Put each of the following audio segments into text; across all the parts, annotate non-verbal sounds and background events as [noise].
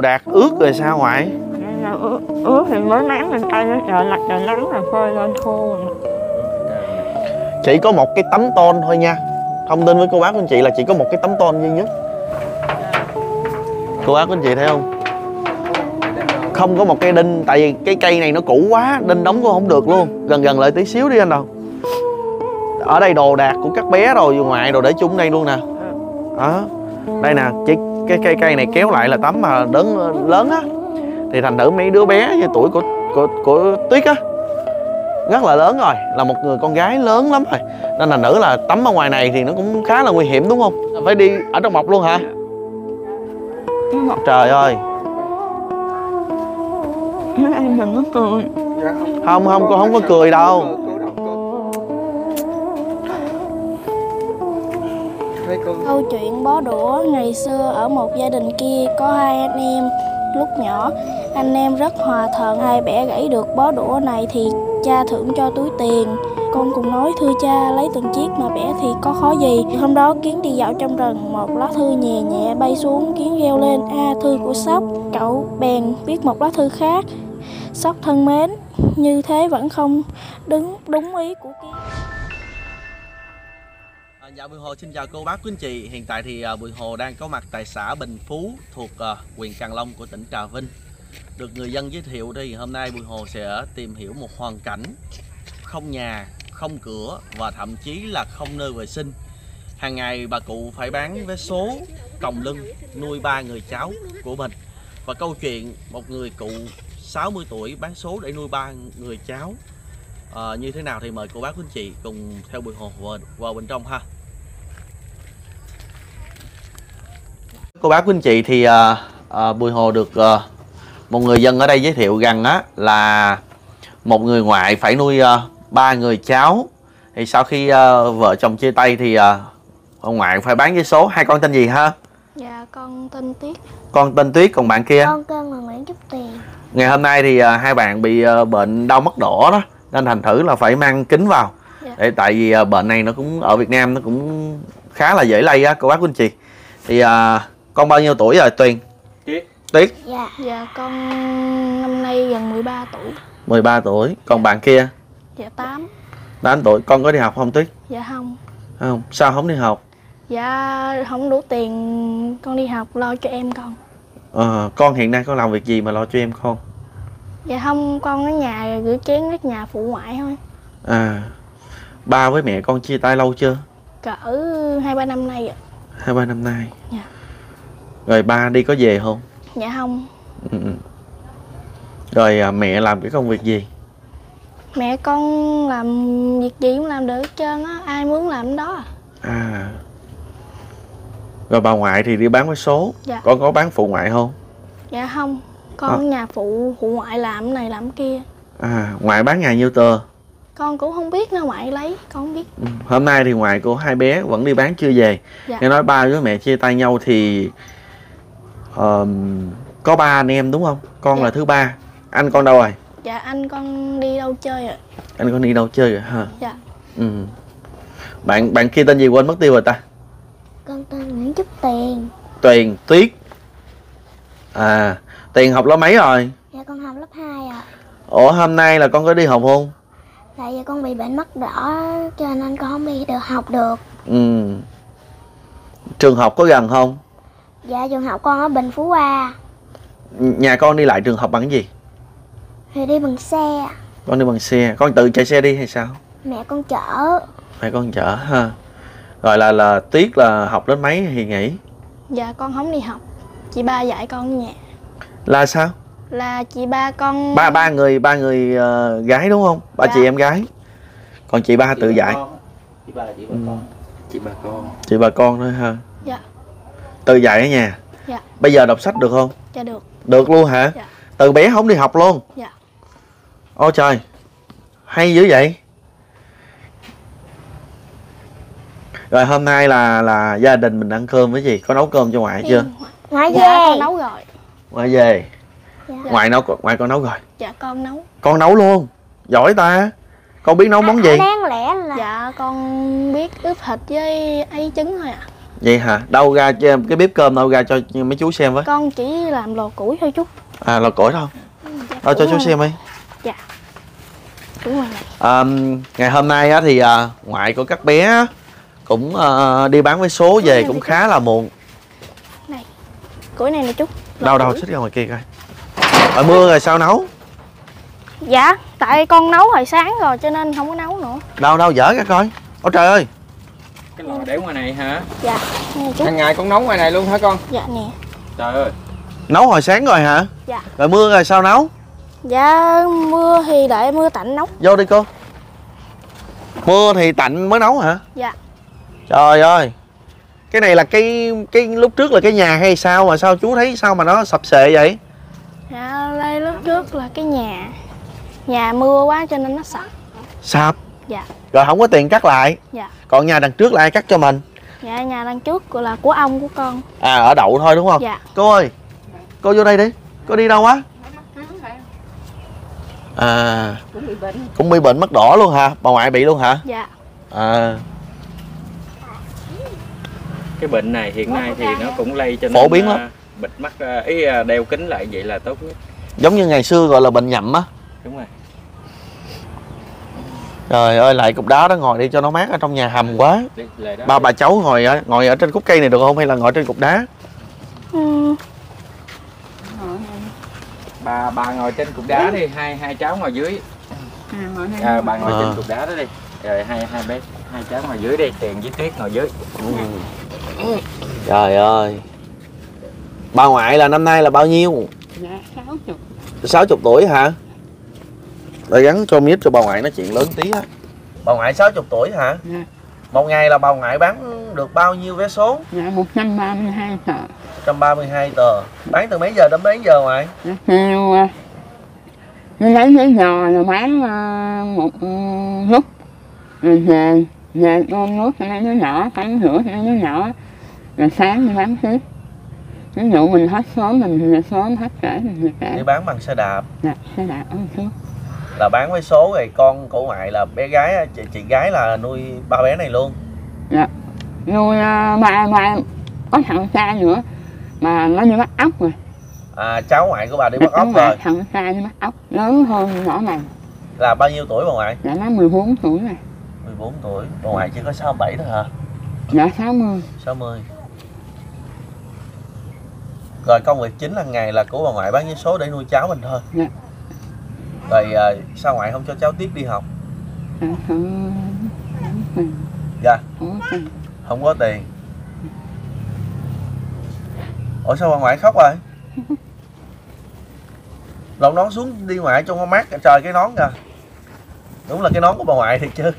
đạt ướt rồi sao ngoại ướt, ướt thì mới máng lên tay nó trời lặt trời nắng là phơi lên khô rồi. chỉ có một cái tấm tôn thôi nha. Thông tin với cô bác của anh chị là chỉ có một cái tấm tôn duy nhất. Cô bác của anh chị thấy không? Không có một cây đinh tại vì cái cây này nó cũ quá đinh đóng cũng không được luôn. Gần gần lại tí xíu đi anh đâu ở đây đồ đạc của các bé rồi ngoại đồ để chung đây luôn nè. Đó. Đây nè chỉ cái cây cây này kéo lại là tấm mà lớn lớn á. Thì thành thử mấy đứa bé như tuổi của của của tuyết á rất là lớn rồi là một người con gái lớn lắm rồi. Nên là nữ là tắm ở ngoài này thì nó cũng khá là nguy hiểm đúng không? Phải đi ở trong mọc luôn hả? Trời ơi. Em đừng có cười. Không không con không có cười đâu Câu chuyện bó đũa ngày xưa ở một gia đình kia, có hai anh em lúc nhỏ. Anh em rất hòa thuận, hai bẻ gãy được bó đũa này thì cha thưởng cho túi tiền. Con cùng nói, thưa cha, lấy từng chiếc mà bẻ thì có khó gì? Hôm đó kiến đi dạo trong rừng, một lá thư nhẹ nhẹ bay xuống, kiến reo lên, a, thư của sóc. Cậu bèn viết một lá thư khác. Sóc thân mến, như thế vẫn không đứng đúng ý của kiến dạ Bùi Hồ xin chào cô bác quý anh chị. Hiện tại thì à, Bùi Hồ đang có mặt tại xã Bình Phú thuộc à, huyện Càng Long của tỉnh Trà Vinh. Được người dân giới thiệu thì hôm nay Bùi Hồ sẽ tìm hiểu một hoàn cảnh Không nhà, không cửa và thậm chí là không nơi vệ sinh. Hàng ngày bà cụ phải bán vé số, còng lưng, nuôi ba người cháu của mình. Và câu chuyện một người cụ 60 tuổi bán số để nuôi ba người cháu à, như thế nào thì mời cô bác quý anh chị cùng theo buổi Hồ vào, vào bên trong ha. Cô bác quý anh chị thì à, à, Bùi Hồ được à, một người dân ở đây giới thiệu rằng á là một người ngoại phải nuôi à, ba người cháu. Thì sau khi à, vợ chồng chia tay thì à, ông ngoại phải bán giấy số. Hai con tên gì ha? Dạ con tên Tuyết. Con tên Tuyết còn bạn kia? Con tên là Nguyễn Trúc Tiền. Ngày hôm nay thì à, hai bạn bị à, bệnh đau mắt đỏ đó nên thành thử là phải mang kính vào. Dạ. để tại vì à, bệnh này nó cũng ở Việt Nam nó cũng khá là dễ lây á cô bác quý anh chị. Thì à, con bao nhiêu tuổi rồi Tuyền? Tuyết? Dạ. Dạ con năm nay gần 13 tuổi. 13 tuổi. Còn bạn kia? Dạ 8 8 tuổi. Con có đi học không Tuyết? Dạ không. Không. Sao không đi học? Dạ không đủ tiền. Con đi học lo cho em con. Ờ, con hiện nay con làm việc gì mà lo cho em con dạ không. Con ở nhà rửa chén ở nhà phụ ngoại thôi. À. Ba với mẹ con chia tay lâu chưa? Cỡ hai ba năm nay ạ. Hai ba năm nay. Dạ. Rồi ba đi có về không? Dạ không. Ừ. ừ. rồi à, mẹ làm cái công việc gì? Mẹ con làm việc gì cũng làm được hết trơn á ai muốn làm đó à. À. Rồi bà ngoại thì đi bán vé số. Dạ. con có bán phụ ngoại không? Dạ không. Con À. ở nhà phụ phụ ngoại làm này làm kia. À ngoại bán ngày nhiêu tờ? Con cũng không biết nó ngoại lấy con không biết. Ừ, hôm nay thì ngoại của hai bé vẫn đi bán chưa về. Dạ. nghe nói ba với mẹ chia tay nhau thì ờm, có ba anh em đúng không? Con Dạ. là thứ ba. Anh con đâu rồi? Dạ anh con đi đâu chơi ạ. Anh con đi đâu chơi rồi hả? Dạ. Ừ. Bạn bạn kia tên gì quên mất tiêu rồi ta? Con tên Nguyễn Trúc Tiền. Tuyền tuyết. À tiền học lớp mấy rồi? Dạ con học lớp 2 ạ. Ủa hôm nay là con có đi học không? Tại vì con bị bệnh mắt đỏ cho nên con không đi được học được. Ừ. Trường học có gần không dạ trường học con ở Bình Phú A. Nhà con đi lại trường học bằng cái gì? Thì đi bằng xe. Con đi bằng xe. Con tự chạy xe đi hay sao? Mẹ con chở. Mẹ con chở ha. Rồi là là tuyết là học đến mấy thì nghỉ? Dạ con không đi học. Chị ba dạy con ở nhà. Là sao? Là chị ba con ba ba người ba người ờ, gái đúng không? Ba Dạ. chị em gái. Còn chị ba tự dạy chị ba là chị ba Ừ. con chị ba con. Chị bà con thôi ha. Dạ tự dạy ở nhà. Dạ. bây giờ đọc sách được không? Dạ được. Được luôn hả? Dạ. từ bé không đi học luôn? Dạ. ôi trời. Hay dữ vậy. Rồi hôm nay là là gia đình mình ăn cơm với gì? Có nấu cơm cho ngoại chưa? ngoại dạ con nấu rồi. Ngoại về. Dạ. ngoại nấu ngoại con nấu rồi. Dạ con nấu. Con nấu luôn. Giỏi ta. Con biết nấu món gì? đáng lẽ là dạ con biết ướp thịt với ấy trứng thôi ạ vậy hả? Đâu ra cái cái bếp cơm đâu ra cho mấy chú xem với. Con chỉ làm lò củi thôi chú. À lò củi thôi. Dạ, đâu cho chú xem đi. Ngoài này. À, ngày hôm nay á, thì à, ngoại của các bé á, cũng à, đi bán vé số về cũng khá là muộn. Củi này nè chú. Lò đâu đâu xích ra ngoài kia coi. Rồi mưa rồi sao nấu? Dạ tại con nấu hồi sáng rồi cho nên không có nấu nữa. Đâu đâu dở ra coi. Ôi trời ơi cái lò để ngoài này hả? Dạ hàng ngày con nấu ngoài này luôn hả con? Dạ nè. Trời ơi. Nấu hồi sáng rồi hả? Dạ. rồi mưa rồi sao nấu? Dạ mưa thì đợi mưa tạnh nấu. Vô đi cô. Mưa thì tạnh mới nấu hả? Dạ. trời ơi. Cái này là cái cái lúc trước là cái nhà hay sao mà sao chú thấy sao mà nó sập sệ vậy? Dạ đây lúc trước là cái nhà. Nhà mưa quá cho nên nó sập. Sập Dạ. rồi không có tiền cắt lại. Dạ. còn nhà đằng trước là ai cắt cho mình? Dạ nhà đằng trước là của ông của con. À ở đậu thôi đúng không? Dạ. Cô ơi cô vô đây đi. Cô đi đâu á? À cũng bị bệnh. cũng bị bệnh mắt đỏ luôn hả? Bà ngoại bị luôn hả? Dạ. À. Cái bệnh này hiện nay thì nó cũng lây cho Phổ biến à, lắm. bịt mắt à, ý à, đeo kính lại vậy là tốt nhất. Giống như ngày xưa gọi là bệnh nhậm á. Đúng rồi trời ơi lại cục đá đó ngồi đi cho nó mát ở trong nhà hầm quá. Đi, lại đó ba bà cháu ngồi ở ngồi ở trên khúc cây này được không hay là ngồi trên cục đá? Ừm, bà bà ngồi trên cục đá đi hai hai cháu ngồi dưới. À, ngồi đây. À, bà ngồi À. trên cục đá đó đi. Rồi hai hai bé hai cháu ngồi dưới đi tiền với tuyết ngồi dưới. Trời ơi. Bà ngoại là năm nay là bao nhiêu? Dạ sáu chục. 60 tuổi hả để gắn cho miết cho bà ngoại nói chuyện lớn tí á. Bà ngoại 60 tuổi hả? Dạ. một ngày là bà ngoại bán được bao nhiêu vé số? Dạ một trăm ba mươi hai tờ. 132 tờ. Bán từ mấy giờ đến mấy giờ ngoại? Dạ à, nó lấy giấy giò rồi bán à, một lúc. Rồi về về ôm nước cho mấy đứa nhỏ tắm rửa cho mấy đứa nhỏ. Rồi sáng đi bán tiếp. Ví dụ mình hết sớm mình về sớm hết trễ mình về. Đi trễ bán bằng xe đạp. Dạ xe đạp ôm trước là bán vé số rồi con của ngoại là bé gái chị, chị gái là nuôi ba bé này luôn. Rồi à, bà bà có thằng trai nữa mà nó đi bắt ốc rồi. À cháu ngoại của bà đi bắt ốc rồi, thằng trai đi bắt ốc lớn hơn nhỏ này. Là bao nhiêu tuổi bà ngoại? Dạ nó 14 tuổi rồi. 14 tuổi. Bà ngoại chỉ có 67 thôi hả? Dạ 60 60 rồi công việc chính hàng ngày là của bà ngoại bán vé số để nuôi cháu mình thôi. Dạ rồi à, sao ngoại không cho cháu tiếp đi học? Dạ. Không có tiền. Ủa sao bà ngoại khóc rồi lột nón xuống đi ngoại trong con mát. Trời cái nón kìa. Đúng là cái nón của bà ngoại thiệt chứ.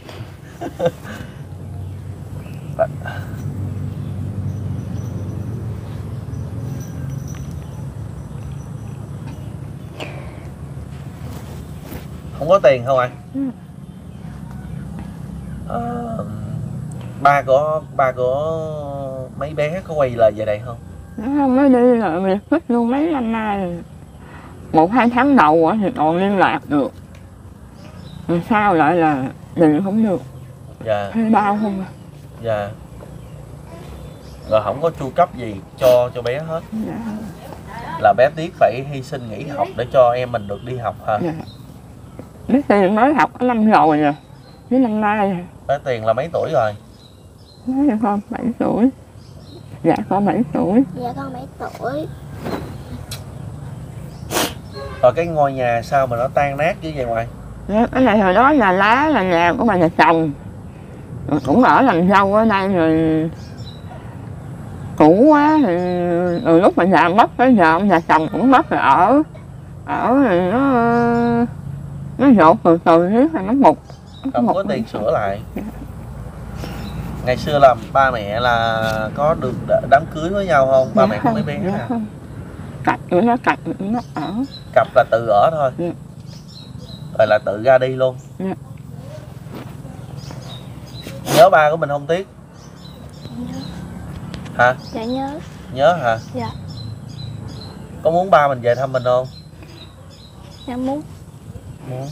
Không có tiền không anh? Ừ. Ờ, ba của ba của mấy bé có quay lại về đây không? Không mới đi rồi biệt thích luôn mấy năm nay một hai tháng đầu thì còn liên lạc được. Rồi sau lại là đi không được. Dạ. Thuê bao không à? Dạ. Rồi không có chu cấp gì cho cho bé hết. Dạ. Là bé tiếc phải hy sinh nghỉ học để cho em mình được đi học hả dạ biết tiền mới học có năm rồi rồi với năm nay bé tiền là mấy tuổi rồi? Nói là con bảy tuổi. Dạ con bảy tuổi. Dạ con 7 tuổi. Rồi cái ngôi nhà sao mà nó tan nát như vậy ngoài dạ, cái này hồi đó là lá là nhà của bà nhà chồng. Rồi cũng ở làm dâu ở đây rồi cũ quá thì từ lúc mà nhà mất tới giờ ông nhà chồng cũng mất rồi ở ở thì nó nó dột từ từ là nó mục Nó không mục. có tiền sửa lại. Ngày xưa là ba mẹ là có được đám cưới với nhau không? Ba Dạ mẹ của mấy bé dạ à? không. cạch nữa nó nữa nó ở. Cặp là tự ở thôi. Dạ. rồi là tự ra đi luôn. Dạ. nhớ ba của mình không tiếc? Hả? Dạ nhớ. Nhớ hả? Dạ. có muốn ba mình về thăm mình không? Dạ muốn muốn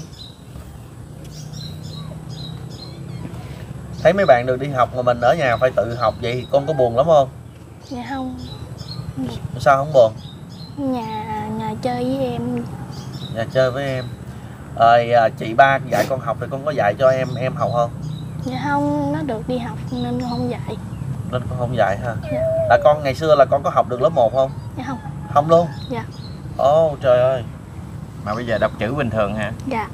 thấy mấy bạn được đi học mà mình ở nhà phải tự học vậy thì con có buồn lắm không? Dạ không. Sao không buồn? Nhà nhà chơi với em. Nhà chơi với em. Rồi à, chị ba dạy con học thì con có dạy cho em em học không? Dạ không nó được đi học nên con không dạy. Nên con không dạy ha Dạ. là con ngày xưa là con có học được lớp 1 không? Dạ không. Không luôn? Dạ. ồ trời ơi mà bây giờ đọc chữ bình thường hả? Dạ.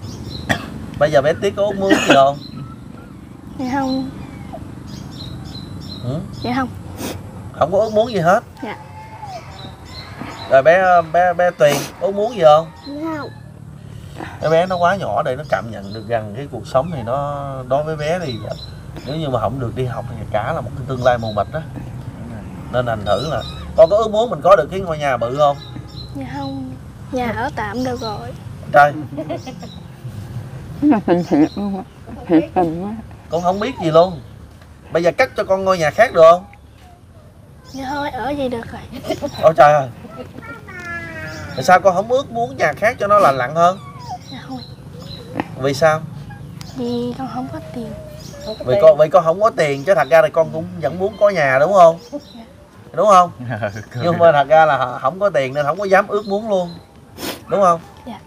[coughs] Bây giờ bé tiết có ước muốn gì không? Dạ không. Ừ? dạ không. Không có ước muốn gì hết? Dạ. rồi bé bé bé tuyền ước muốn gì không? Dạ không. Cái bé nó quá nhỏ để nó cảm nhận được rằng cái cuộc sống này nó đối với bé thì nếu như mà không được đi học thì cả là một cái tương lai mù mịt đó. Nên thành thử là con có ước muốn mình có được cái ngôi nhà bự không nhà ở tạm được rồi. Trời. Là tình thiệt luôn á thiệt tình quá. Con không biết gì luôn. Bây giờ cắt cho con ngôi nhà khác được không? Dạ thôi ở vậy được rồi. Ôi trời ơi. Tại sao con không ước muốn nhà khác cho nó lành lặn hơn? Dạ thôi. Vì sao? Vì con không có tiền. Vì con vì con không có tiền chứ thật ra thì con cũng vẫn muốn có nhà đúng không? Đúng không? [laughs] Nhưng mà thật ra là không có tiền nên không có dám ước muốn luôn đúng không? Dạ.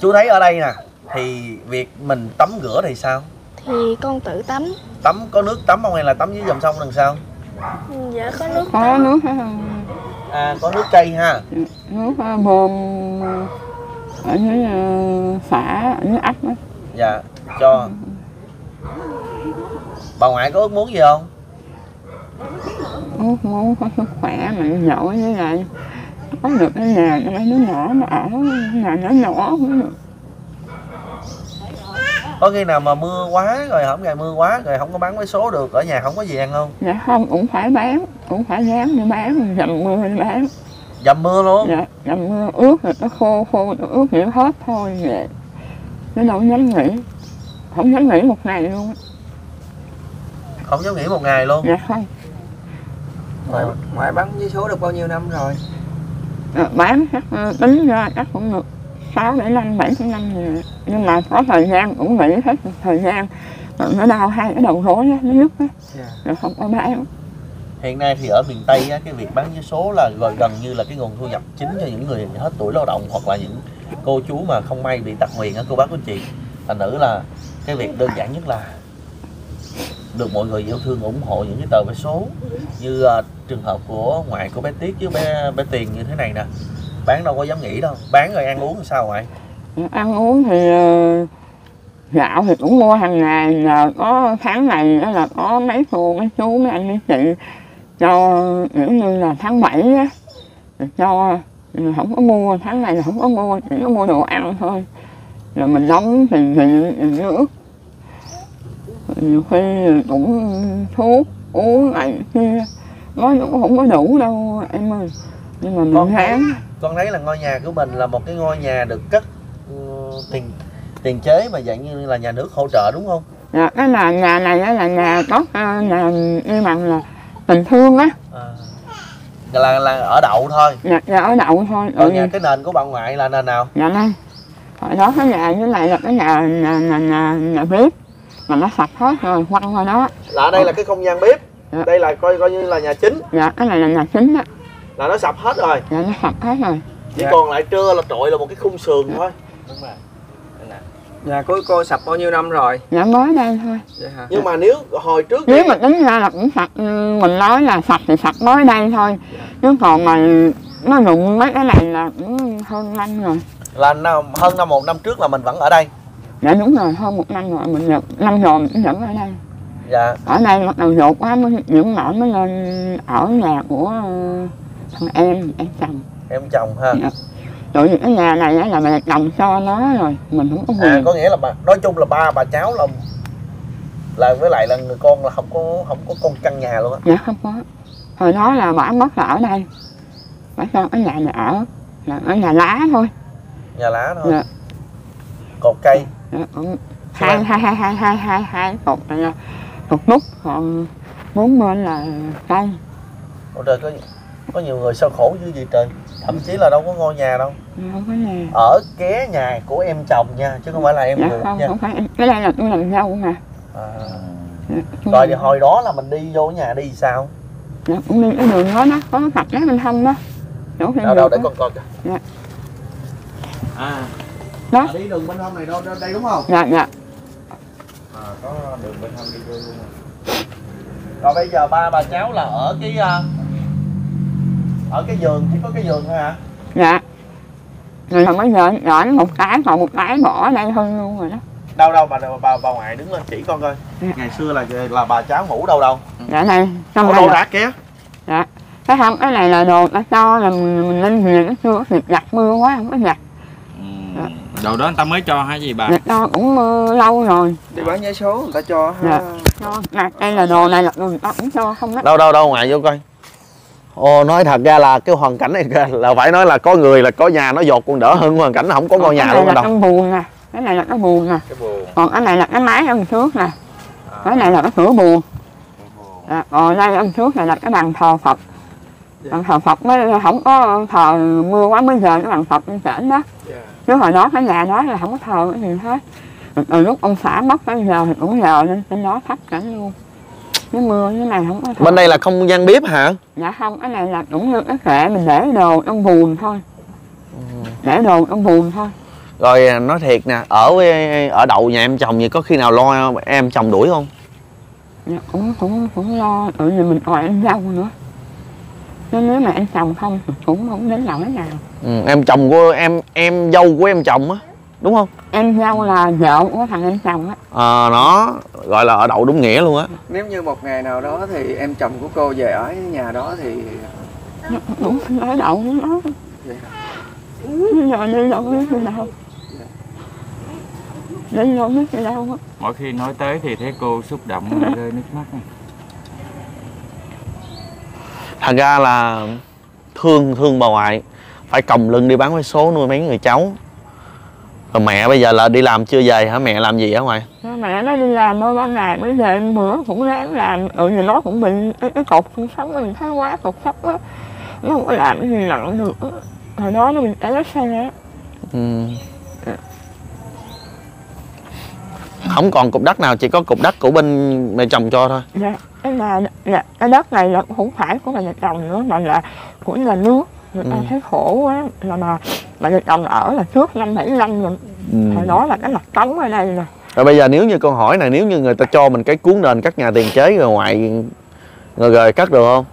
chú thấy ở đây nè thì việc mình tắm rửa thì sao? Thì con tự tắm. Tắm có nước tắm không hay là tắm dưới dòng sông đằng sau? Dạ có nước có tắm. nước. À có nước cây ha. Nước bơm ở dưới ờ, xã ở dưới ấp á. Dạ cho. Bà ngoại có ước muốn gì không? Ước muốn có sức khỏe mạnh giỏi với lại có được cái nhà cho mấy đứa nhỏ mà ở nhà nhỏ nhỏ cũng được. Có khi nào mà mưa quá rồi hổng ngày mưa quá rồi không có bán vé số được ở nhà không có gì ăn không? Dạ không cũng phải bán cũng phải dám đi bán dầm mưa đi bán. Dầm mưa luôn? Dạ dầm mưa ướt rồi nó khô khô nó ướt vậy hết thôi vậy nó đâu dám nghỉ không dám nghỉ một ngày luôn. Á. không dám nghỉ một ngày luôn? Dạ không. Ngoại, ngoại bán vé số được bao nhiêu năm rồi bán chắc ờ, tính ra chắc cũng được sáu bảy năm bảy năm gì nhưng mà có thời gian cũng nghỉ hết thời gian. Rồi nó đau hai cái đầu rối á nó nhức á. Dạ. rồi không có bán. Hiện nay thì ở miền tây á, cái việc bán vé số là gọi gần như là cái nguồn thu nhập chính cho những người hết tuổi lao động hoặc là những cô chú mà không may bị tật nguyền á cô bác cô chị. Thành nữ là cái việc đơn giản nhất là được mọi người yêu thương ủng hộ những cái tờ vé số như uh, trường hợp của ngoại của bé tiết với bé bé tiền như thế này nè. Bán đâu có dám nghĩ đâu. Bán rồi ăn uống làm sao ngoại? Ăn uống thì ờ, gạo thì cũng mua hàng ngày là có tháng này là có mấy cô mấy chú mấy anh mấy chị cho kiểu như là tháng 7 á cho ừ, không có mua. Tháng này là không có mua chỉ có mua đồ ăn thôi. Rồi mình nấu thì thì nước nhiều khi cũng thuốc uống này kia nói cũng không có đủ đâu em ơi. Nhưng mà Con thấy- con thấy là ngôi nhà của mình là một cái ngôi nhà được cất ừ, tiền tiền chế mà dạng như là nhà nước hỗ trợ đúng không? Dạ, cái là nhà này là nhà có ờ, nhà như bằng là tình thương á, à, là là ở đậu thôi. Nhà, nhà ở đậu thôi. còn Ừ, nhà cái nền của bà ngoại là nền nào? Nhà này. Hồi đó cái nhà với lại là cái nhà nhà nhà nhà, nhà bếp mà nó sạch hết rồi, quăng qua đó. là ở đây là cái không gian bếp Dạ. đây là coi coi như là nhà chính Dạ, cái này là nhà chính á, là nó sập hết rồi dạ nó sạch hết rồi. chỉ Dạ. còn lại trưa là trội là một cái khung sườn thôi đúng rồi nhà của cô sập bao nhiêu năm rồi Nhà mới đây thôi. vậy hả nhưng mà nếu hồi trước Nếu mà tính ra là cũng sạch, ừ, mình nói là sạch thì sạch mới đây thôi. Chứ còn mà nó rụng mấy cái này là cũng hơn năm rồi. là năm, hơn năm một năm trước là mình vẫn ở đây Dạ đúng rồi, hơn một năm rồi, mình được năm rồi mình vẫn ở đây. dạ. Ở đây bắt đầu dột quá mới những nỗi mới lên ở nhà của ờ, thằng em em chồng. Em chồng ha. Dạ. rồi những cái nhà này là mẹ chồng cho nó rồi mình không có à quyền. có nghĩa là bà, nói chung là ba bà cháu là là với lại là người con là không có không có con căn nhà luôn á. Dạ không có. Hồi đó là bà mất là ở đây. Bà cho cái nhà này ở là ở nhà lá thôi. Nhà lá thôi. Dạ, cột cây hai hai. hai hai hai hai hai cột này cột nút còn bốn bên là cây. Ôi trời có có nhiều người sao khổ như vậy trời? Thậm chí là đâu có ngôi nhà đâu. Không có nhà. Ở ké nhà của em chồng nha chứ không phải là em dạ ruột không nha. không phải em. Cái đây là tôi làm dâu mà. À, rồi thì hồi đó là mình đi vô nhà đi sao? Dạ, cũng đi cái đường đó đó. Có mặt đó bên hông đó. Đâu đâu để con coi kìa. Dạ. à Đó. À, đi đường bên hông này đâu đây- đúng không? Dạ dạ. À, có đường bên hông đi vô luôn rồi bây giờ ba bà cháu là ở cái à, ở cái giường chỉ có cái giường thôi hả? Dạ. Rồi là bây giờ nhỏ nó một cái còn một cái bỏ đây hơn luôn rồi đó. Đâu đâu bà bà bà ngoại đứng lên chỉ con coi. Dạ. ngày xưa là là bà cháu ngủ đâu đâu? Dạ này trong có đây đồ đạc kìa. Cái không cái này là đồ ta cho là mình, mình lên thuyền nó chưa kịp giặt mưa quá không có giặt ừ. đầu đó người ta mới cho hả gì bà? Giặt cho cũng mưa lâu rồi. Đi bán vé số người ta cho ha. Dạ. cho. Nè đây là đồ này là đồ người ta cũng cho không đó đâu đâu đâu ngoại vô coi. Ồ nói thật ra là cái hoàn cảnh này là phải nói là có người là có nhà nó dột còn đỡ hơn hoàn cảnh không có ngôi cái nhà luôn là đâu. trong buồn nè. Cái này là cái buồn nè. Cái buồn. Còn cái này là cái máy ăn trước nè. Cái này là cái cửa buồn. À, còn đây ăn trước này là cái bàn thờ phật. Bàn thờ phật mới không có thờ mưa quá mới giờ cái bàn phật lên trển đó Dạ. Chứ hồi đó cái nhà đó là không có thờ cái gì hết. Từ, lúc ông xã mất tới giờ thì cũng giờ lên trên đó thắp cảnh luôn. Cái mưa cái này không có thờ. Bên đây là không gian bếp hả? Dạ không cái này là cũng như cái kệ mình để đồ trong buồn thôi. Để đồ trong buồn thôi. Rồi à, nói thiệt nè ở với- ở đậu nhà em chồng vậy có khi nào lo em chồng đuổi không? Dạ, cũng cũng cũng lo tự vì mình còn em dâu nữa nếu mà em chồng không cũng không đến nỗi nào. Ừ, em chồng của em em dâu của em chồng á đúng không? Em dâu là vợ của thằng em chồng á. Ờ nó gọi là ở đậu đúng nghĩa luôn á. Nếu như một ngày nào đó thì em chồng của cô về ở nhà đó thì đúng nói đậu với nó giờ đi đâu biết đi đâu. Đi đâu biết đi đâu á. Mỗi khi nói tới thì thấy cô xúc động [laughs] rơi nước mắt. này. Thật ra là thương thương bà ngoại. Phải còng lưng đi bán vé số nuôi mấy người cháu. Rồi mẹ bây giờ là đi làm chưa về hả? Mẹ làm gì hả ngoại? Mẹ nó đi làm thôi ban ngày giờ em bữa cũng ráng làm. Ừ thì nó cũng bị cái, cái cột sống mình thấy quá cột sốc á. Nó không có làm cái gì nặng được hồi đó nó bị té xe á. Ừ. không còn cục đất nào chỉ có cục đất của bên mẹ chồng cho thôi. Dạ cái là dạ, cái đất này là không phải của nhà chồng nữa mà là của nhà nước. Người ta Ừ. thấy khổ quá. Là mà mà chồng ở là trước năm 75 rồi. Ừ. hồi đó là cái mặt trống ở đây nè. Rồi bây giờ nếu như câu hỏi này nếu như người ta cho mình cái cuốn nền cắt nhà tiền chế rồi ngoại rồi rồi cắt được không?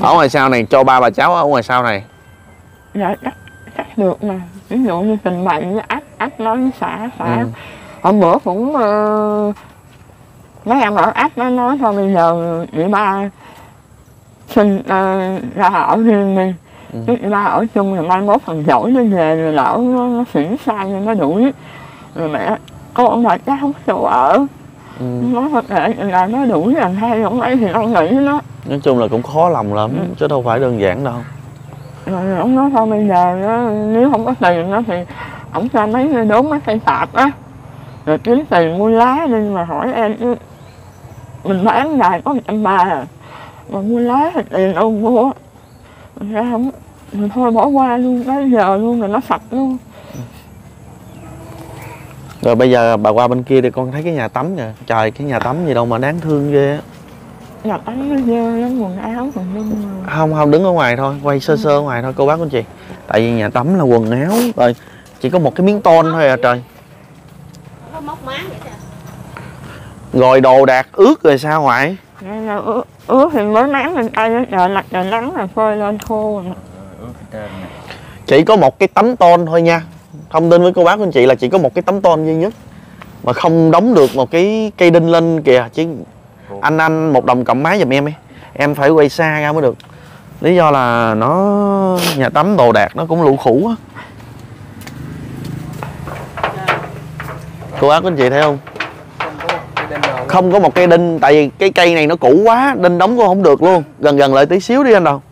Ở ngoài sau này cho ba bà cháu ở ngoài sau này. Dạ chắc chắc được mà ví dụ như trình bày với ách ách nói với xã xã Ừ. hôm bữa cũng ờ, mấy em ở ách nó nói thôi bây giờ chị ba xin ờ, ra ở riêng đi Ừ. chị ba ở chung rồi mai mốt thằng giỏi nó về rồi lỡ nó, nó xỉn sai rồi nó đuổi rồi mẹ con mà cháu không chỗ ở ừ. nó thể là nó đuổi làm hai ông ấy thì ông nghĩ nó nói chung là cũng khó lòng lắm Ừ. chứ đâu phải đơn giản đâu rồi ông nói thôi bây giờ nó, nếu không có tiền đó thì ông cho mấy người đốn mấy cây sạp á. Rồi kiếm tiền mua lá đi mà hỏi em ừ, mình bán lại có một trăm ba à? Mà mua lá thì tiền đâu mua? Mình ra không mình thôi bỏ qua luôn tới giờ luôn rồi nó sạch luôn. Rồi bây giờ bà qua bên kia thì con thấy cái nhà tắm nè trời cái nhà tắm gì đâu mà đáng thương ghê á nhà tắm nó dơ lắm quần áo quần lưng rồi. không không đứng ở ngoài thôi quay sơ sơ ở ngoài thôi cô bác cô chị tại vì nhà tắm là quần áo rồi chỉ có một cái miếng tôn thôi à trời có móc má vậy kìa rồi đồ đạc ướt rồi sao ngoại Nên là ướt, ướt thì mới máng lên tay trời lặt trời nắng là phơi lên khô rồi. nè. chỉ có một cái tấm tôn thôi nha thông tin với cô bác anh chị là chỉ có một cái tấm tôn duy nhất mà không đóng được một cái cây đinh lên kìa chứ anh anh một đồng cộng máy giùm em đi. Em phải quay xa ra mới được. Lý do là nó nhà tắm đồ đạc nó cũng lũ khủ á. Cô cô anh chị thấy không? Không có một cây đinh tại vì cái cây này nó cũ quá đinh đóng cũng không được luôn. Gần gần lại tí xíu đi anh đâu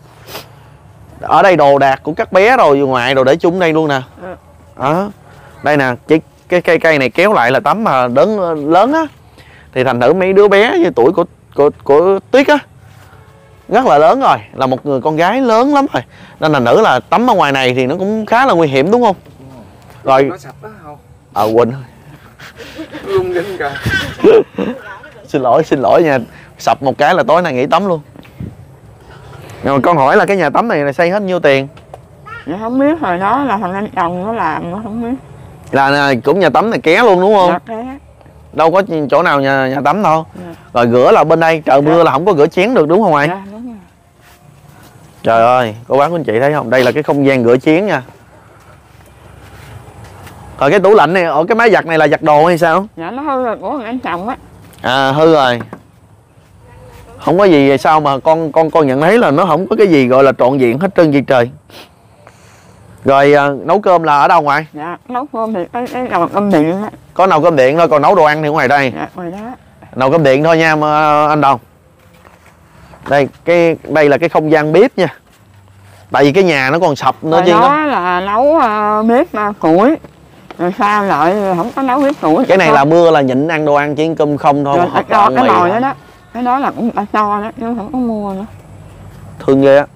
ở đây đồ đạc của các bé rồi ngoài đồ để chung đây luôn nè. Ừ. đó. Đây nè cái cái cây cây này kéo lại là tấm mà lớn lớn á thì thành thử mấy đứa bé như tuổi của của của tuyết á rất là lớn rồi là một người con gái lớn lắm rồi. Nên là nữ là tắm ở ngoài này thì nó cũng khá là nguy hiểm đúng không? Rồi. Nó sạch đó không? Ờ quỳnh. Rung rinh cả. [laughs] Xin lỗi xin lỗi nha. Sập một cái là tối nay nghỉ tắm luôn. Nhưng mà con hỏi là cái nhà tắm này là xây hết nhiêu tiền? Dạ không biết hồi đó là thằng anh chồng nó làm nó không biết. Là cũng nhà tắm này ké luôn đúng không? Dạ cái đâu có chỗ nào nhà nhà tắm đâu. Dạ. rồi rửa là bên đây trời mưa là không có rửa chén được đúng không mày dạ đúng rồi. Trời ơi cô bác của anh chị thấy không? Đây là cái không gian rửa chén nha. Rồi cái tủ lạnh này ở cái máy giặt này là giặt đồ hay sao? Dạ nó hư rồi của anh chồng á. À hư rồi. Không có gì sao mà con con con nhận thấy là nó không có cái gì gọi là trọn diện hết trơn vậy trời rồi à, nấu cơm là ở đâu ngoài? Dạ nấu cơm thì cái cái nồi cơm điện á. Có nấu cơm điện thôi còn nấu đồ ăn thì ngoài đây. Dạ ngoài đó. Nấu cơm điện thôi nha mà anh đồng. Đây cái đây là cái không gian bếp nha. Tại vì cái nhà nó còn sập nữa chứ. đó là nấu uh, bếp uh, củi. Rồi sao lại không có nấu bếp củi. Cái này là mưa là nhịn ăn đồ ăn chỉ cơm không thôi rồi đó cái nồi đó đó. Cái đó là cũng đã cho đó chứ không có mua nữa. Thương ghê á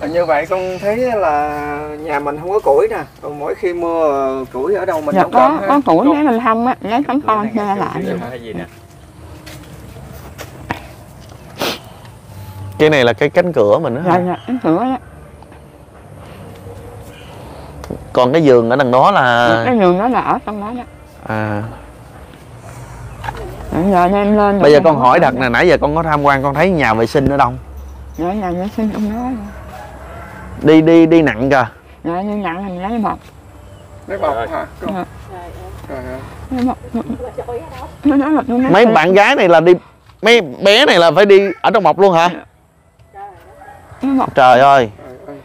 Như vậy con thấy là nhà mình không có củi nè. Còn mỗi khi mưa ờ, củi ở đâu mình dạ nấu có có củi để mình hâm á lấy tấm con che lại. cái này là cái cánh cửa mình dạ á dạ cái cửa đó. Còn cái giường ở đằng đó là cái giường đó là ở trong đó đó. À. Bây giờ đem lên bây giờ con hỏi đặt nè nãy giờ con có tham quan con thấy nhà vệ sinh ở đâu? Dạ nhà vệ sinh trong đó đi đi đi nặng kìa dạ như nặng thành lấy bọc Lấy bọc hả? Dạ. Mấy bạn gái này là đi mấy bé này là phải đi ở trong bọc luôn hả trời ơi Trời ơi.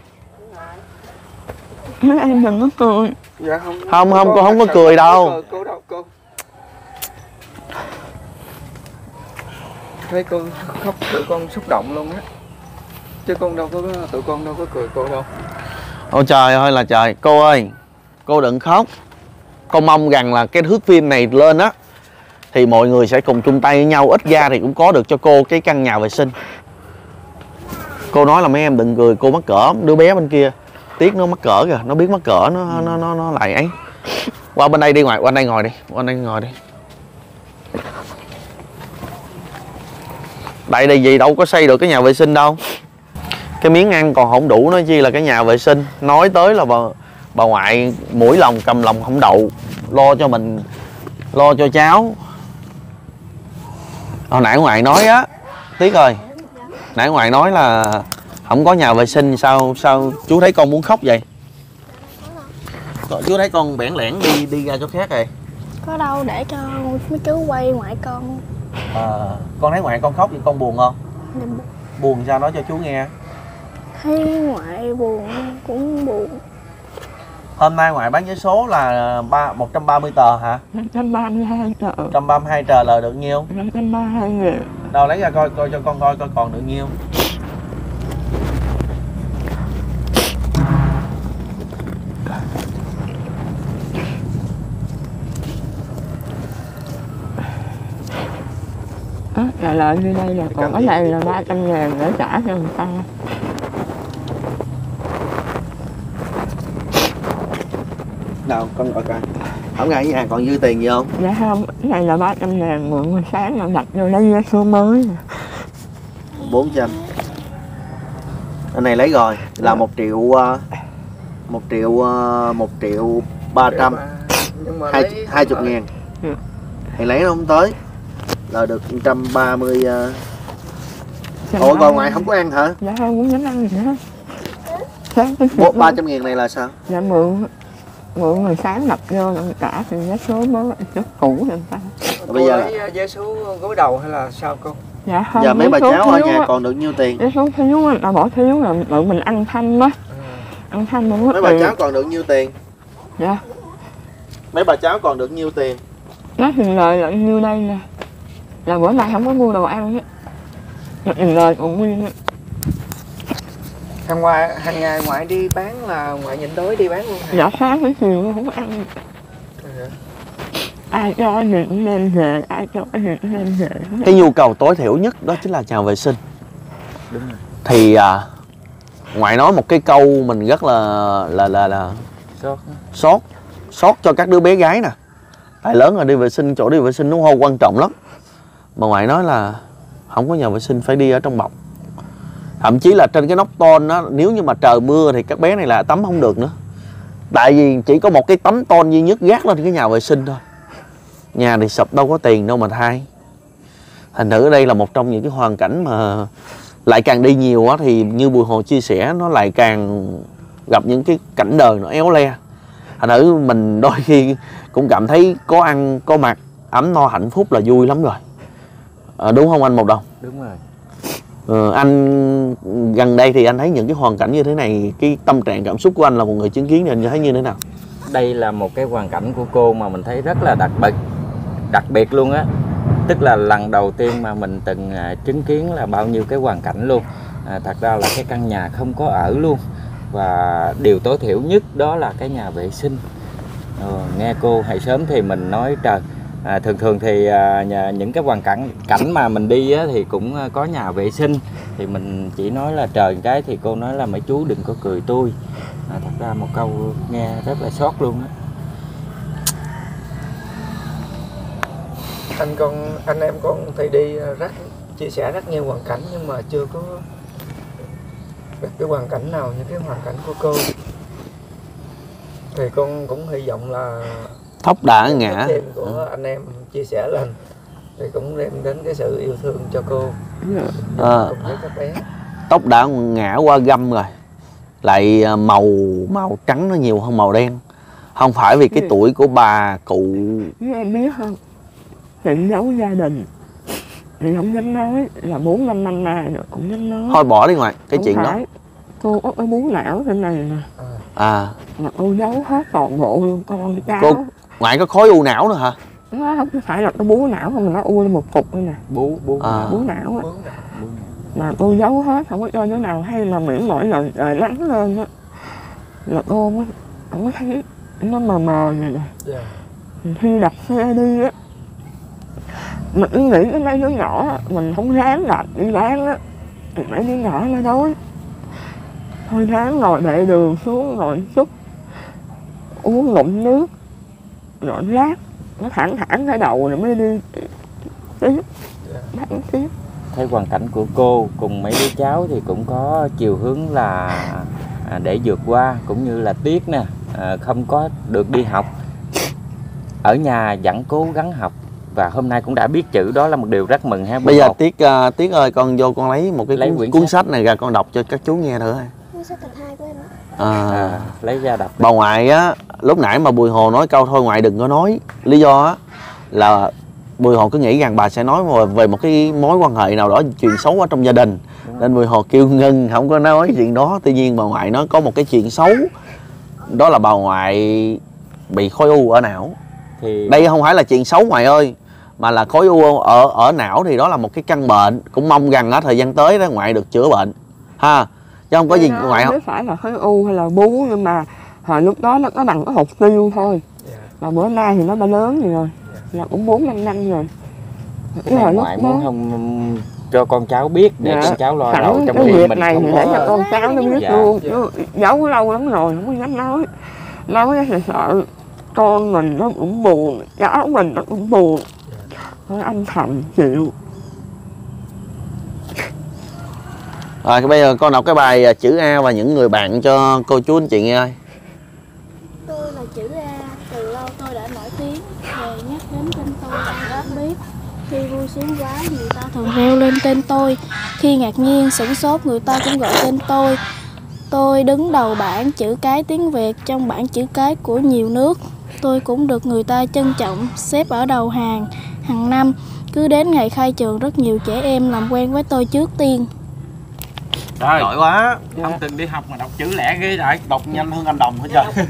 mấy em đừng có cười Dạ không Không, không, con không có cười đâu. Cô cô Thấy con khóc tụi con xúc động luôn á Chứ con đâu có tụi con đâu có cười cô đâu. Ôi trời ơi là trời. Cô ơi, cô đừng khóc. Con mong rằng là cái thước phim này lên á, thì mọi người sẽ cùng chung tay với nhau. Ít ra thì cũng có được cho cô cái căn nhà vệ sinh. Cô nói là mấy em đừng cười, cô mắc cỡ. Đứa bé bên kia, tiếc nó mắc cỡ kìa. Nó biết mắc cỡ, nó nó nó nó lại ấy. Qua bên đây đi ngoài qua đây ngồi đi, qua đây ngồi đi. Đây đây gì đâu có xây được cái nhà vệ sinh đâu cái miếng ăn còn không đủ nói chi là cái nhà vệ sinh. Nói tới là bà, bà ngoại mũi lòng cầm lòng không đậu lo cho mình lo cho cháu. Hồi nãy ngoại nói á tiếc ơi nãy ngoại nói là không có nhà vệ sinh sao sao chú thấy con muốn khóc vậy? Chú thấy con bẽn lẽn đi đi ra chỗ khác rồi. Có đâu để cho mấy chú quay ngoại con. À, con thấy ngoại con khóc thì con buồn không? Buồn sao nói cho chú nghe thấy ngoại buồn cũng buồn. Hôm nay ngoại bán vé số là ba 130 tờ hả? 132 tờ. 132 tờ là được nhiêu? 132 nghìn. Đâu lấy ra coi coi cho con coi coi còn được nhiêu. Đó là lợi như đây là còn cái này là 300 ngàn để trả cho người ta đâu con coi coi không ngại nhà còn dư tiền gì không? Dạ không cái này là 300 ngàn mượn hồi sáng là đặt vô lấy vé số mới. 400 anh này lấy rồi là một triệu uh, một triệu uh, một triệu ba trăm. Nhưng mà hai lấy hai chục ngàn. Ừ. thì lấy nó không tới là được 130 uh... ủa còn ngoài không có ăn hả? Dạ không cũng dám ăn gì hết. Sáng tới. ba trăm ngàn này là sao? Dạ mượn mượn người sáng lập vô là trả thì vé số mới số cũ người ta bây giờ vé số gối đầu hay là sao cô? dạ không giờ mấy bà cháu ở nhà còn được nhiêu tiền? Vé số thiếu là bỏ thiếu là tự mình ăn thanh á. Ăn thanh có mấy bà tiền cháu còn được nhiêu tiền? Dạ. Mấy bà cháu còn được nhiêu tiền? Nó thì lời là như đây nè. Là bữa nay không có mua đồ ăn á. Lời còn nguyên á Hàng ngoài hàng ngày ngoại đi bán là ngoại nhịn đói đi bán luôn hả? dạ sáng tới chiều không ăn. Ai cho cũng đem về ai cho cũng đem về cái nhu cầu tối thiểu nhất đó chính là nhà vệ sinh. Đúng rồi. thì à, ngoại nói một cái câu mình rất là là là là Sốt. sót sót cho các đứa bé gái nè. Tại lớn rồi đi vệ sinh chỗ đi vệ sinh nó không quan trọng lắm. Mà ngoại nói là không có nhà vệ sinh phải đi ở trong bọc thậm chí là trên cái nóc tôn đó nếu như mà trời mưa thì các bé này là tắm không được nữa. Tại vì chỉ có một cái tấm tôn duy nhất gác lên cái nhà vệ sinh thôi. Nhà thì sập đâu có tiền đâu mà thay. Thành thử đây là một trong những cái hoàn cảnh mà lại càng đi nhiều á thì như bùi hồ chia sẻ nó lại càng gặp những cái cảnh đời nó éo le. Thành thử mình đôi khi cũng cảm thấy có ăn có mặc ấm no hạnh phúc là vui lắm rồi. À, đúng không anh một đồng? Đúng rồi. Ờ, anh gần đây thì anh thấy những cái hoàn cảnh như thế này cái tâm trạng cảm xúc của anh là một người chứng kiến thì anh thấy như thế nào? Đây là một cái hoàn cảnh của cô mà mình thấy rất là đặc biệt đặc biệt luôn á. Tức là lần đầu tiên mà mình từng à, chứng kiến là bao nhiêu cái hoàn cảnh luôn. À, thật ra là cái căn nhà không có ở luôn. Và điều tối thiểu nhất đó là cái nhà vệ sinh. Ờ, nghe cô hay sớm thì mình nói trời à, thường thường thì à, nhà, những cái hoàn cảnh cảnh mà mình đi á, thì cũng à, có nhà vệ sinh. Thì mình chỉ nói là trời cái thì cô nói là mấy chú đừng có cười tôi. À, thật ra một câu nghe rất là sót luôn á. Anh con anh em con thì đi rất chia sẻ rất nhiều hoàn cảnh nhưng mà chưa có cái hoàn cảnh nào như cái hoàn cảnh của cô. Thì con cũng hy vọng là thóc đã ngã. của anh em chia sẻ lên. Thì cũng đem đến cái sự yêu thương cho cô. Ờ. các bé. Tóc đã ngã qua găm rồi. Lại à, màu màu trắng nó nhiều hơn màu đen. Không phải vì cái tuổi của bà cụ. Em biết không chuyện giấu gia đình. Thì không dám nói là bốn năm năm nay rồi cũng dám nói. Thôi bỏ đi ngoài cái Không chuyện đó. phải. cô có cái bú não trên này nè. À. Mà cô giấu hết toàn bộ luôn con cháu Cô- ngoại có khối u não nữa hả? Nó không phải là cái bú não mà nó u lên một cục đây nè. Bú bú À. bú não á. Mà cô giấu hết không có cho đứa nào hay mà miễn mỗi lần trời nắng lên á. Là cô mới không có thấy nó mờ mờ vậy nè Dạ. khi đặt xe đi á. Mình cứ nghĩ cái mấy đứa nhỏ á, mình không ráng đặt đi ráng á. Thì mấy đứa nhỏ nó đói. Thôi ráng ngồi đệ đường xuống rồi chút uống ngụm nước rồi lát nó thẳng thẳng cái đầu rồi mới đi tiếp. Thẳng tiếp. Thấy hoàn cảnh của cô cùng mấy đứa cháu thì cũng có chiều hướng là à, để vượt qua cũng như là tiếc nè à, không có được đi học. Ở nhà vẫn cố gắng học và hôm nay cũng đã biết chữ đó là một điều rất mừng ha bây giờ Một. tiết à, tiết ơi con vô con lấy một cái Lấy cuốn, quyển cuốn sách. sách này ra con đọc cho các chú nghe thử à, à, lấy ra đọc bà ngoại á lúc nãy mà bùi hồ nói câu thôi ngoại đừng có nói. Lý do á là bùi hồ cứ nghĩ rằng bà sẽ nói về- một cái mối quan hệ nào đó chuyện xấu ở trong gia đình. Nên bùi hồ kêu ngưng không có nói chuyện đó. Tuy nhiên bà ngoại nó có một cái chuyện xấu. Đó là bà ngoại bị khối u ở não. Thì đây không phải là chuyện xấu ngoại ơi mà là khối u ở ở não thì đó là một cái căn bệnh. Cũng mong rằng ở thời gian tới đó ngoại được chữa bệnh. Ha chứ không có gì Nó ngoại không phải là khối u hay là bú nhưng mà hồi lúc đó nó có bằng cái hột tiêu thôi. Dạ. mà bữa nay thì nó đã lớn rồi là cũng bốn năm năm rồi. Cái hồi lúc ngoại đó muốn không cho con cháu biết để Dạ. con cháu lo sẵn trong cái việc mình này không thì để cho con cháu nó biết Dạ. luôn chứ giấu lâu lắm rồi không có dám nói. Nói thì sợ con mình nó cũng buồn cháu mình nó cũng buồn. Thôi âm thầm chịu Rồi bây giờ con đọc cái bài à, chữ A và những người bạn cho cô chú anh chị nghe ơi. Tôi là chữ A, từ lâu tôi đã nổi tiếng. Người nhắc đến tên tôi đã biết. Khi vui sướng quá người ta thường reo lên tên tôi. Khi ngạc nhiên sửng sốt người ta cũng gọi tên tôi. Tôi đứng đầu bảng chữ cái tiếng Việt trong bảng chữ cái của nhiều nước. Tôi cũng được người ta trân trọng xếp ở đầu hàng hàng năm. Cứ đến ngày khai trường rất nhiều trẻ em làm quen với tôi trước tiên. Trời, Giỏi quá. không từng đi học mà đọc chữ lẻ ghê rồi Đọc nhanh hơn anh Đồng hết trang khác.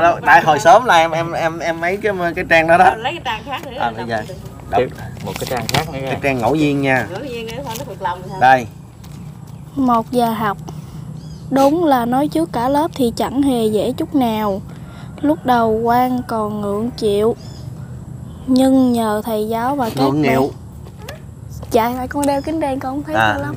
Đó, tại hồi sớm là em em em em mấy cái cái trang đó đó. Ờ, lấy cái trang khác nữa À, đọc bây giờ. được. Đọc một cái trang khác nữa cái trang ngẫu nhiên nha. Ngẫu nhiên nữa thôi nó thuộc lòng thôi Đây. Một giờ học Đúng là nói trước cả lớp thì chẳng hề dễ chút nào Lúc đầu quan còn ngượng chịu Nhưng nhờ thầy giáo và các Ngượng nghịu. Dạ con đeo kính đen con không thấy À. lắm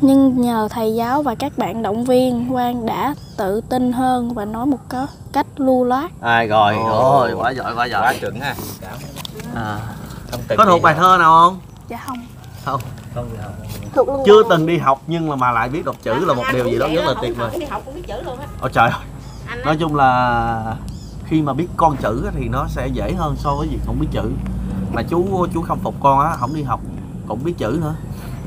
Nhưng nhờ thầy giáo và các bạn động viên Quang đã tự tin hơn và nói một câu cách lưu loát. Ai rồi? Rồi quá giỏi quá giỏi. Quá chuẩn ha. À. có thuộc bài thơ nào không? Dạ không. Không. Không đi học. Thuộc luôn chưa từng đi học nhưng là mà lại biết đọc chữ là một điều gì đó rất là tuyệt vời. đi học cũng biết chữ luôn á. Ôi trời ơi. Nói chung là khi mà biết con chữ á thì nó sẽ dễ hơn so với việc không biết chữ. Mà chú chú không phục con á không đi học cũng biết chữ nữa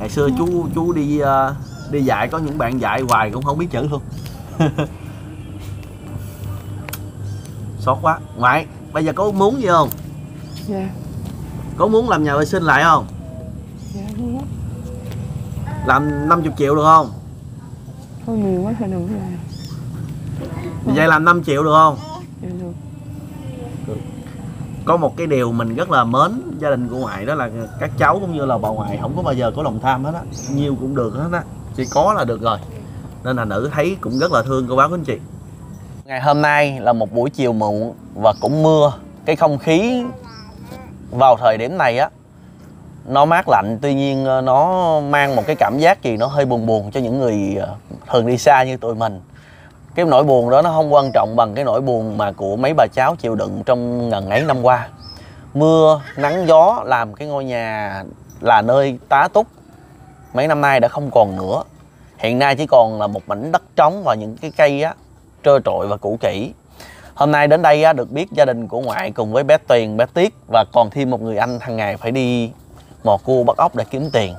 ngày xưa chú chú đi ờ, đi dạy có những bạn dạy hoài cũng không biết chữ luôn. [laughs] Xót quá. Ngoại bây giờ có muốn gì không? Dạ. Có muốn làm nhà vệ sinh lại không? Dạ có làm 50 triệu được không? Thôi nhiều quá thôi đừng làm vậy làm 5 triệu được không có một cái điều mình rất là mến gia đình của ngoại đó là các cháu cũng như là bà ngoại không có bao giờ có lòng tham hết á. Nhiều cũng được hết á. Chỉ có là được rồi. Nên là nữ thấy cũng rất là thương cô bác của anh chị. Ngày hôm nay là một buổi chiều muộn và cũng mưa. Cái không khí vào thời điểm này á, nó mát lạnh. Tuy nhiên ờ, nó mang một cái cảm giác gì nó hơi buồn buồn cho những người ờ, thường đi xa như tụi mình cái nỗi buồn đó nó không quan trọng bằng cái nỗi buồn mà của mấy bà cháu chịu đựng trong ngần ấy năm qua. Mưa nắng gió làm cái ngôi nhà là nơi tá túc. Mấy năm nay đã không còn nữa. Hiện nay chỉ còn là một mảnh đất trống và những cái cây á trơ trọi và cũ kỹ. Hôm nay đến đây á, được biết gia đình của ngoại cùng với bé Tuyền bé Tiết và còn thêm một người anh hàng ngày phải đi mò cua bắt ốc để kiếm tiền.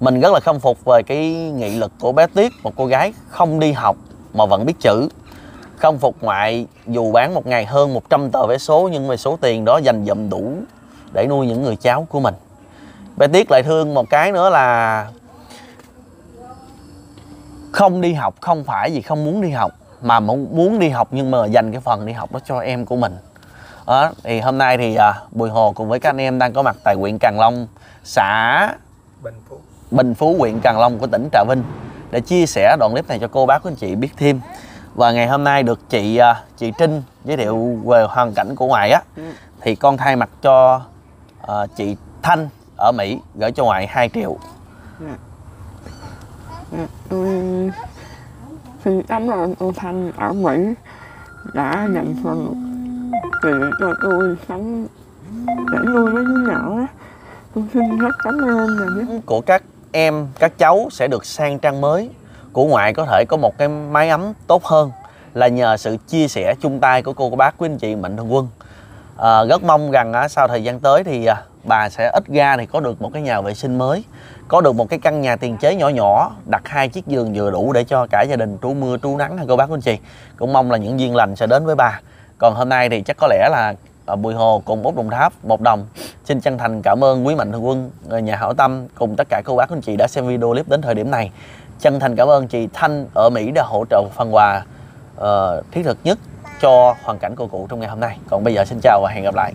Mình rất là khâm phục về cái nghị lực của bé Tiết một cô gái không đi học mà vẫn biết chữ. Không phục ngoại dù bán một ngày hơn 100 tờ vé số nhưng về số tiền đó dành dụm đủ để nuôi những người cháu của mình. Bé Tiết lại thương một cái nữa là không đi học không phải vì không muốn đi học mà muốn muốn đi học nhưng mà dành cái phần đi học đó cho em của mình. Đó thì hôm nay thì à, Bùi Hồ cùng với các anh em đang có mặt tại huyện Càng Long xã Bình Phú. Bình Phú huyện Càng Long của tỉnh Trà Vinh để chia sẻ đoạn clip này cho cô bác của anh chị biết thêm. Và ngày hôm nay được chị à, chị Trinh giới thiệu về hoàn cảnh của ngoại á. Thì con thay mặt cho à, chị Thanh ở Mỹ gửi cho ngoại 2 triệu. Tôi xin cảm ơn cô Thanh ở Mỹ đã dành phần tiền cho tôi sống để nuôi mấy đứa nhỏ á. Tôi xin rất cảm ơn và biết của các em các cháu sẽ được sang trang mới. Của ngoại có thể có một cái mái ấm tốt hơn là nhờ sự chia sẻ chung tay của cô bác quý anh chị mạnh thường quân. À, rất mong rằng à, sau thời gian tới thì à, bà sẽ ít ra thì có được một cái nhà vệ sinh mới có được một cái căn nhà tiền chế nhỏ nhỏ đặt hai chiếc giường vừa đủ để cho cả gia đình trú mưa trú nắng ha cô bác quý anh chị. Cũng mong là những duyên lành sẽ đến với bà. Còn hôm nay thì chắc có lẽ là Bùi Hồ cùng Út Đồng Tháp một đồng xin chân thành cảm ơn quý mạnh thường quân nhà hảo tâm cùng tất cả cô bác anh chị đã xem video clip đến thời điểm này. Chân thành cảm ơn chị Thanh ở Mỹ đã hỗ trợ một phần quà uh, thiết thực nhất cho hoàn cảnh cô cụ trong ngày hôm nay. Còn bây giờ xin chào và hẹn gặp lại.